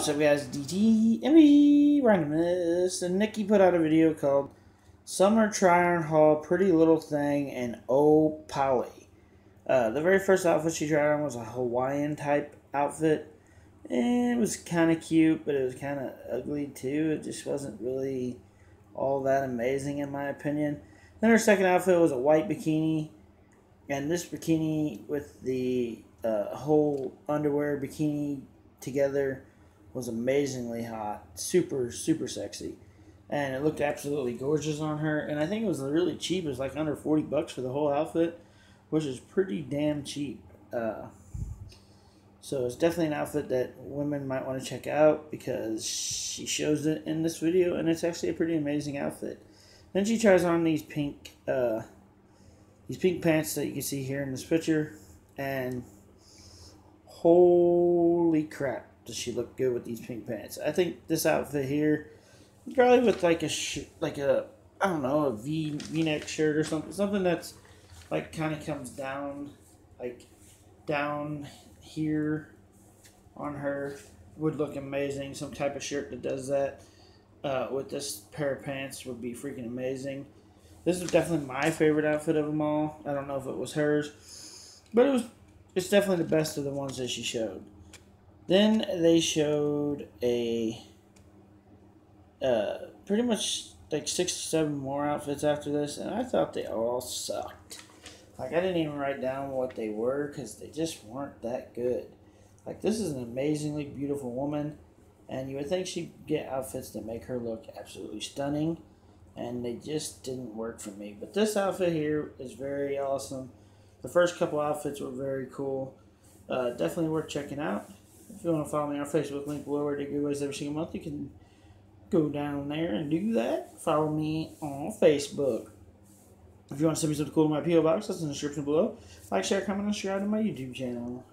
What's up guys, DTMP, Randomness, and Nikki put out a video called Summer Try-On Haul, Pretty Little Thing, and Oh Polly. Uh, the very first outfit she tried on was a Hawaiian type outfit. And it was kind of cute, but it was kind of ugly too. It just wasn't really all that amazing in my opinion. Then her second outfit was a white bikini. And this bikini with the uh, whole underwear bikini together was amazingly hot, super super sexy, and it looked absolutely gorgeous on her. And I think it was really cheap. It was like under forty bucks for the whole outfit, which is pretty damn cheap. Uh, so it's definitely an outfit that women might want to check out because she shows it in this video, and it's actually a pretty amazing outfit. Then she tries on these pink uh, these pink pants that you can see here in this picture, and holy crap does she look good with these pink pants. I think this outfit here, probably with like a sh- like a I don't know a V V neck shirt or something, something that's like kind of comes down like down here on her would look amazing. Some type of shirt that does that uh, with this pair of pants would be freaking amazing. This is definitely my favorite outfit of them all. I don't know if it was hers, but it was. It's definitely the best of the ones that she showed. Then they showed a uh, pretty much like six or seven more outfits after this, and I thought they all sucked. Like I didn't even write down what they were because they just weren't that good. Like this is an amazingly beautiful woman, and you would think she'd get outfits that make her look absolutely stunning, and they just didn't work for me. But this outfit here is very awesome. The first couple outfits were very cool. Uh, definitely worth checking out. If you want to follow me on Facebook, link below where I do giveaways every single month, you can go down there and do that. Follow me on Facebook. If you want to send me something cool to my P.O. Box, that's in the description below. Like, share, comment, and subscribe to my YouTube channel.